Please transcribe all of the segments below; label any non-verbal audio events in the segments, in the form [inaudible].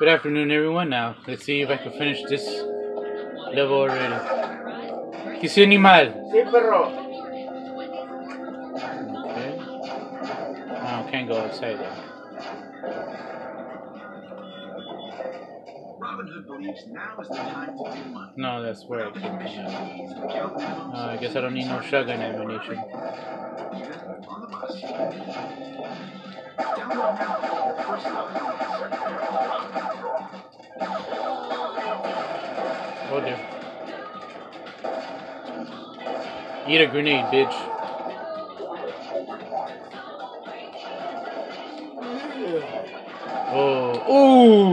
Good afternoon, everyone. Now, let's see if I can finish this level already. ¿Qué se animal? Sí, perro. Okay. Oh, can't go outside though. Robin Hood believes now is the time to do money. No, that's where I came from. means kill animals. Uh, I guess I don't need no shotgun ammunition. Download now the first level. Oh dear. Eat a grenade, bitch. Oh, ooh!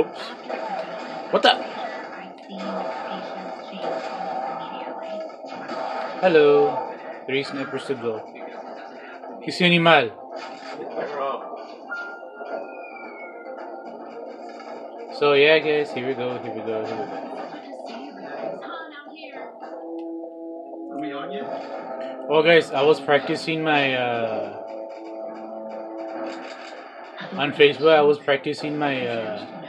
Oops. What the? Hello. Three snipers to go. ¿Qué se animal? So yeah, guys, here we go, here we go, here we go. Well, guys, I was practicing my uh, on Facebook. I was practicing my uh,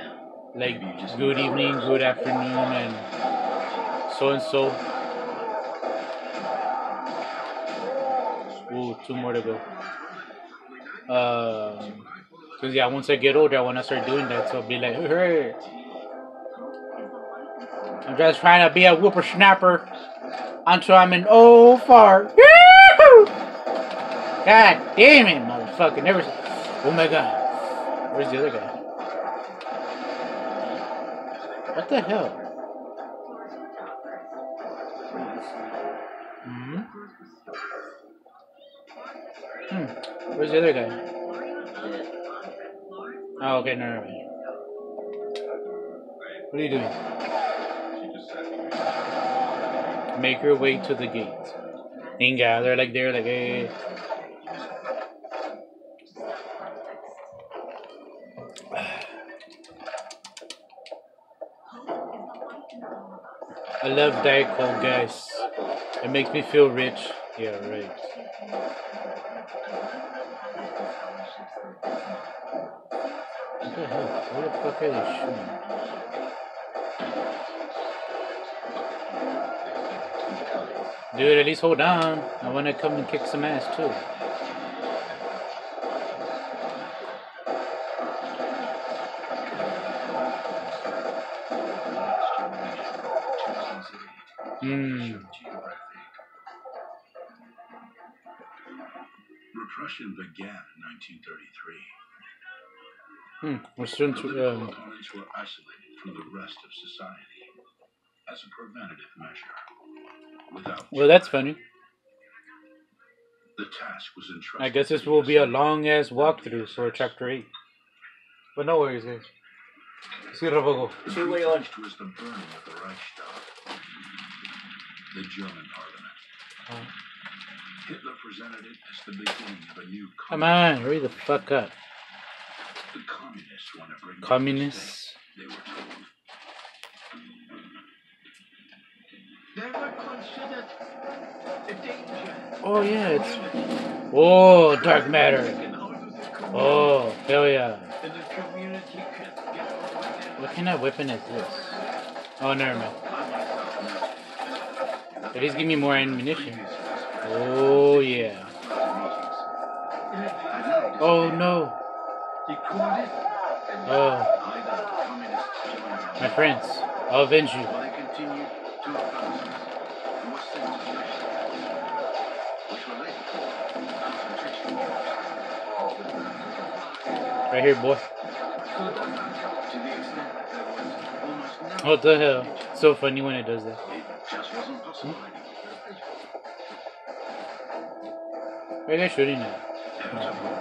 like good evening, good afternoon, and so and so. Ooh, two more to go. Um, cause yeah, once I get older, I wanna start doing that. So I'll be like, hey, I'm just trying to be a whippersnapper until I'm an old fart. God damn it, motherfucker. Never. Oh my god. Where's the other guy? What the hell? Hmm? Hmm. Where's the other guy? Oh, okay, no, no, no. What are you doing? She just said, Make your way to the gate. Inga, they're like they're like hey. I love Coke, guys. It makes me feel rich. Yeah, right. What the hell? The fuck are they shooting? Dude, at least hold on. I want to come and kick some ass too. Repression began in 1933. Hmm. We're students. Political Um, opponents were isolated from the rest of society as a preventative measure. Without well, that's funny. the task was entrusted. I guess this will be a long ass walkthrough for chapter 8. But no worries, guys. See you, Rabogo. Sí, güey. First was the burning of the Reichstag, the German parliament. Oh. Hitler presented it as the beginning of a new Come on, hurry the fuck up. The communists want to bring Communists. They were told. They were considered a danger. Oh, yeah, it's. Oh, dark matter. Oh, hell yeah. And the community can get over What kind of weapon is this? Oh, never mind. At least give me more ammunition. Oh, yeah. Oh, no. Oh, Either the communists joined my friends. I'll avenge you. or they continued to oppose us and were sent to Auschwitz, which were later called concentration camps. Right here, boy. To the extent that there was almost no What the hell? So funny when it does that. Where are they shooting at?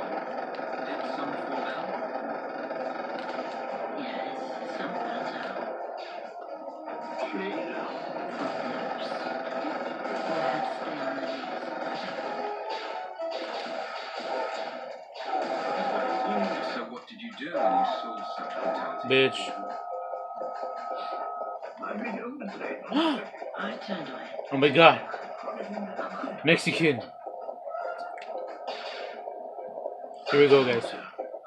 Bitch. [gasps] I turned away. Oh my god. Mexican. Here we go, guys.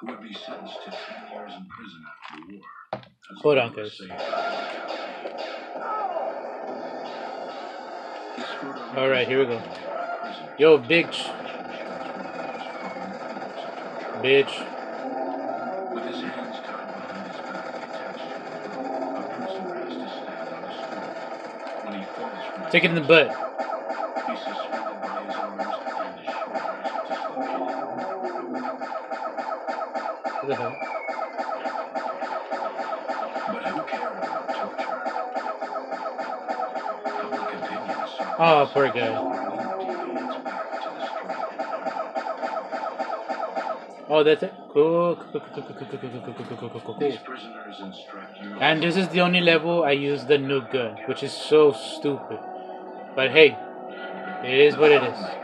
Who would be All right, here we go. Yo, bitch. Bitch. Take it in the butt. Cool, cool, cool, Oh, that's it. instruct you. And this is the only level I use the nuke gun, which is so stupid. But hey, it is what it is.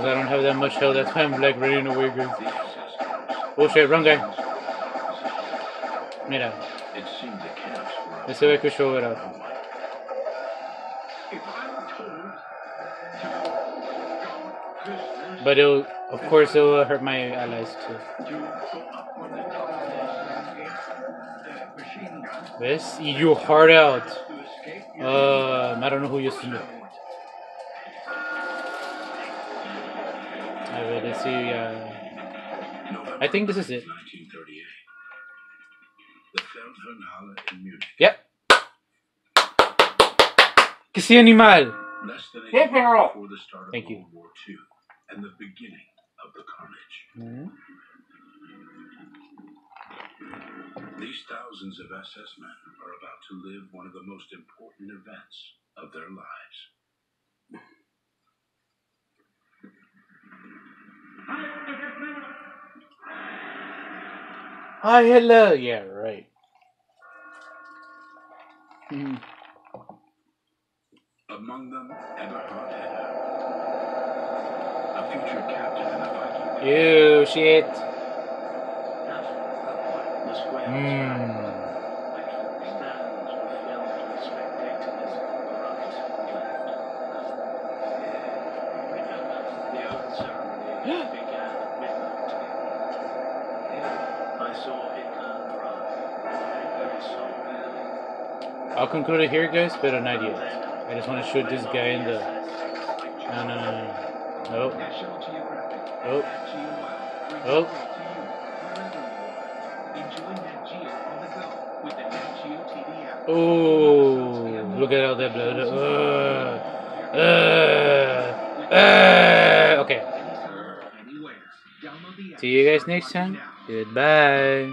because I don't have that much health. That's why I'm like running away. Oh shit, wrong guy. Mira. Ese ve show it era. But it'll, of course, it will hurt my allies too. This, you hard out. Uh, I don't know who you're. Let's see. Uh, I think this is it. 1938. The Feldherrnhalle in Munich. yep. Que si animal. Less than a Yeah, year Carol. before the start of Thank you. II and the beginning of the carnage. Hmm? These thousands of SS men are about to live one of the most important events of their lives. Hi, hello. Yeah, right. Hmm. Among them, Eberhard Heder, a future captain in the Viking. You shit. [gasps] [gasps] [gasps] The Hmm. I'll conclude it here, guys, but an idea. I just want to shoot this guy in the... No, no, no, no. Oh. Oh, oh. look at all that blood. Uh, uh, uh, okay. See you guys next time. Goodbye.